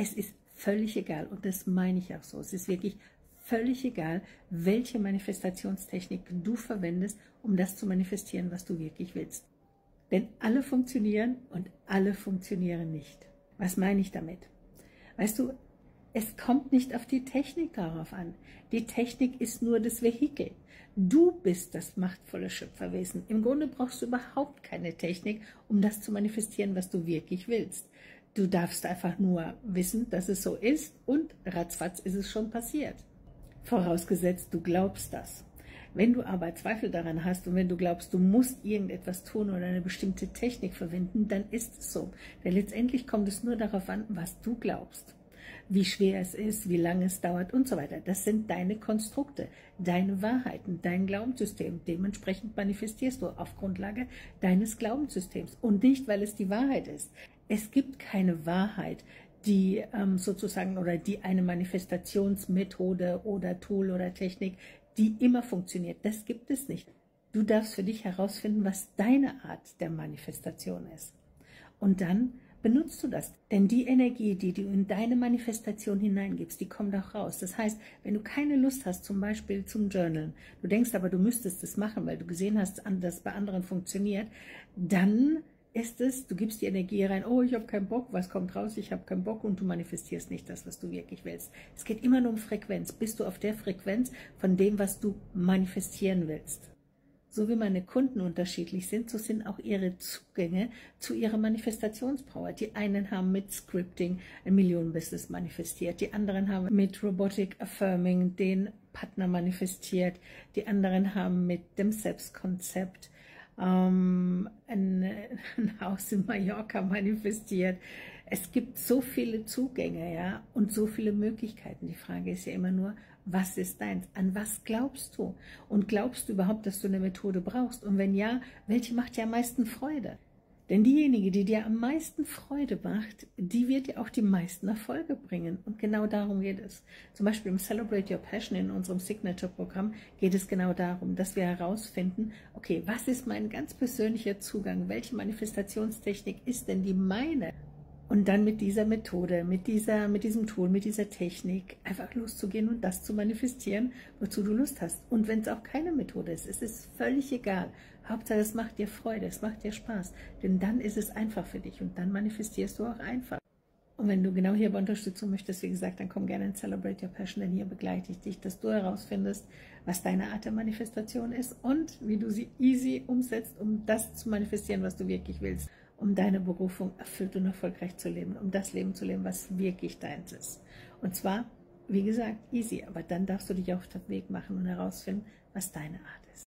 Es ist völlig egal und das meine ich auch so. Es ist wirklich völlig egal, welche Manifestationstechnik du verwendest, um das zu manifestieren, was du wirklich willst. Denn alle funktionieren und alle funktionieren nicht. Was meine ich damit? Weißt du, es kommt nicht auf die Technik darauf an. Die Technik ist nur das Vehikel. Du bist das machtvolle Schöpferwesen. Im Grunde brauchst du überhaupt keine Technik, um das zu manifestieren, was du wirklich willst. Du darfst einfach nur wissen, dass es so ist und ratzfatz ist es schon passiert. Vorausgesetzt, du glaubst das. Wenn du aber Zweifel daran hast und wenn du glaubst, du musst irgendetwas tun oder eine bestimmte Technik verwenden, dann ist es so. Denn letztendlich kommt es nur darauf an, was du glaubst. Wie schwer es ist, wie lange es dauert und so weiter. Das sind deine Konstrukte, deine Wahrheiten, dein Glaubenssystem. Dementsprechend manifestierst du auf Grundlage deines Glaubenssystems und nicht, weil es die Wahrheit ist. Es gibt keine Wahrheit, die ähm, sozusagen oder die eine Manifestationsmethode oder Tool oder Technik, die immer funktioniert. Das gibt es nicht. Du darfst für dich herausfinden, was deine Art der Manifestation ist. Und dann benutzt du das. Denn die Energie, die du in deine Manifestation hineingibst, die kommt auch raus. Das heißt, wenn du keine Lust hast, zum Beispiel zum Journalen, du denkst aber, du müsstest es machen, weil du gesehen hast, dass das bei anderen funktioniert, dann ist es, du gibst die Energie rein, oh, ich habe keinen Bock, was kommt raus, ich habe keinen Bock und du manifestierst nicht das, was du wirklich willst. Es geht immer nur um Frequenz. Bist du auf der Frequenz von dem, was du manifestieren willst? So wie meine Kunden unterschiedlich sind, so sind auch ihre Zugänge zu ihrer Manifestationspower. Die einen haben mit Scripting ein Millionenbusiness manifestiert, die anderen haben mit Robotic Affirming den Partner manifestiert, die anderen haben mit dem Selbstkonzept ähm, ein, ein Haus in Mallorca manifestiert. Es gibt so viele Zugänge, ja, und so viele Möglichkeiten. Die Frage ist ja immer nur, was ist deins? An was glaubst du? Und glaubst du überhaupt, dass du eine Methode brauchst? Und wenn ja, welche macht dir am meisten Freude? Denn diejenige, die dir am meisten Freude macht, die wird dir auch die meisten Erfolge bringen. Und genau darum geht es. Zum Beispiel im Celebrate Your Passion in unserem Signature-Programm geht es genau darum, dass wir herausfinden, okay, was ist mein ganz persönlicher Zugang? Welche Manifestationstechnik ist denn die meine? Und dann mit dieser Methode, mit, dieser, mit diesem Tool, mit dieser Technik einfach loszugehen und das zu manifestieren, wozu du Lust hast. Und wenn es auch keine Methode ist, es ist völlig egal. Hauptsache, es macht dir Freude, es macht dir Spaß. Denn dann ist es einfach für dich und dann manifestierst du auch einfach. Und wenn du genau hier bei Unterstützung möchtest, wie gesagt, dann komm gerne in Celebrate Your Passion, denn hier begleite ich dich, dass du herausfindest, was deine Art der Manifestation ist und wie du sie easy umsetzt, um das zu manifestieren, was du wirklich willst um deine Berufung erfüllt und erfolgreich zu leben, um das Leben zu leben, was wirklich deins ist. Und zwar, wie gesagt, easy, aber dann darfst du dich auf den Weg machen und herausfinden, was deine Art ist.